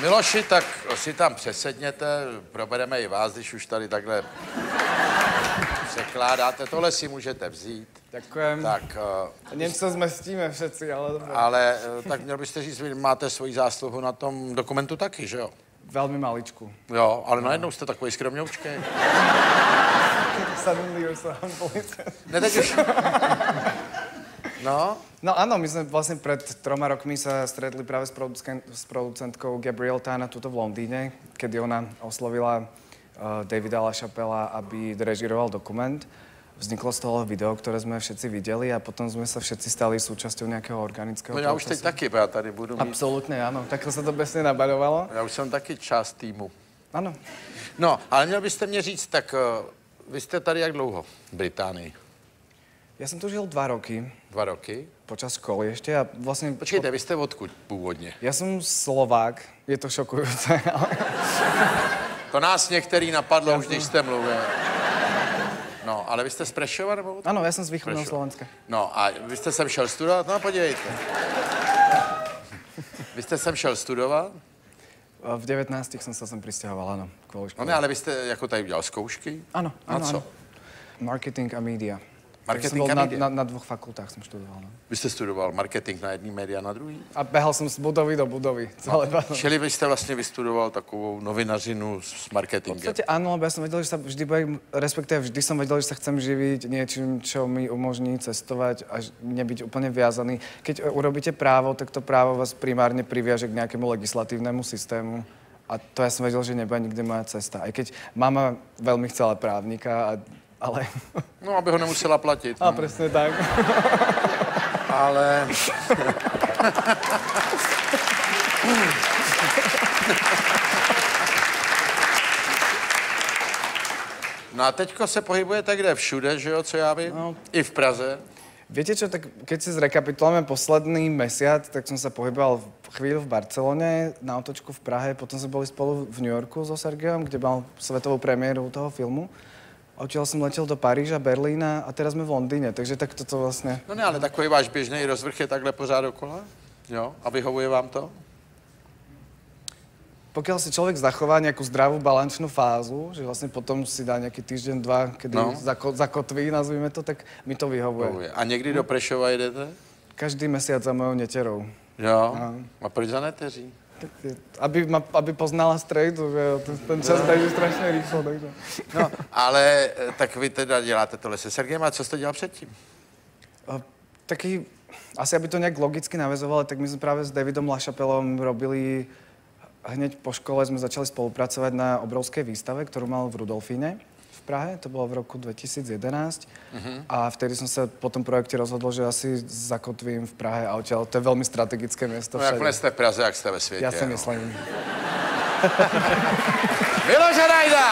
Miloši, tak si tam přesedněte, probereme i vás, když už tady takhle překládáte. Tohle si můžete vzít. Ďakujem. Tak, uh, Něco zmestíme všetci, ale dobré. ale uh, tak měl byste říct, vy máte svoji zásluhu na tom dokumentu taky, že jo? Veľmi maličku. Jo, ale najednou jste takový skromňoučkej. Suddenly you're so. Ne, teď už... No, No áno, my sme vlastne pred troma rokmi sa stretli práve s, producent, s producentkou Gabrielle Tana tuto v Londýne, kedy ona oslovila uh, Davida LaChapella, aby režiroval dokument. Vzniklo z toho video, ktoré sme všetci videli a potom sme sa všetci stali súčasťou nejakého organického no já už teď procesu. taky, já tady budu mít... Absolutne, áno. Takto sa to besne nabaľovalo. Já už jsem taky část týmu. Áno. No, ale měl byste mě říct, tak uh, vy jste tady jak dlouho v Británii? Ja som tu žil dva roky, Dva roky? počas školy ešte a vlastne... Počkejte, vy jste odkud původně? Ja som Slovák, je to šokujúce, ale... To nás některý napadlo už, když jste mluvil. No, ale vy jste z Prešova nebo? Áno, ja som z východného Prešov. Slovenska. No a vy jste sem šel studovat? No podívejte. Vy jste sem šel studovat? V 19 som sa sem pristahoval, áno, kvôli No škole. ne, ale vy jste jako tady udělal zkoušky? Áno, Na áno, co? áno. Marketing a media. Marketing a? Na, na, na dvoch fakultách som študoval. No. Vy jste studoval marketing na jedný média, na druhý? A behal som z budovy do budovy. Celé. V Čili vy jste vlastně vystudoval takovou novinařinu s marketingem. podstate áno, lebo ja som vedel, že sa vždy budem, respektíve vždy som vedel, že sa chcem živiť niečím, čo mi umožní cestovať a ž- nebyť úplne viazaný. Keď e, urobíte právo, tak to právo vás primárne priviaže k nejakému legislatívnemu systému. A to ja som vedel, že nebude nikdy moja cesta. Aj keď mama veľmi chcela právnika, a, ale... No, aby ho nemusela platit. A no. presne tak. Ale... No a teďko se pohybujete kde? Všude, že jo, co já vím? No. I v Praze. Viete čo, tak keď si zrekapitulujeme posledný mesiac, tak som sa pohyboval v chvíľu v Barcelone, na otočku v Prahe, potom sme boli spolu v New Yorku so Sergejom, kde mal svetovú premiéru toho filmu. Odtiaľ som letel do Paríža, Berlína a teraz sme v Londýne, takže tak toto vlastne... No ne, ale takový váš běžný rozvrh je takhle pořád dokola? Jo? A vyhovuje vám to? Pokiaľ si človek zachová nejakú zdravú balančnú fázu, že vlastne potom si dá nejaký týždeň, dva, kedy No. zako, zakotví, nazvime to, tak mi to vyhovuje. A někdy do Prešova jedete? Každý mesiac za mojou neterou. Jo. No. A proč za neteří? Aby, aby poznala strejdu, že jo, ten, čas beží strašne rýchlo, takže... No, ale eh, tak vy teda děláte tohle se Sergejem a co jste dělal předtím? A taký, asi aby to nejak logicky navezovalo, tak my sme práve s Davidom Lašapelom robili, hneď po škole sme začali spolupracovať na obrovskej výstave, ktorú mal v Rudolfíne Prahe, to bolo v roku 2011. A vtedy som sa po tom projekte rozhodol, že asi zakotvím v Prahe a odtiaľ. To je veľmi strategické miesto No všade. jste v Praze, jak jste ve světě. Ja si no. myslím. Miloš Rajda!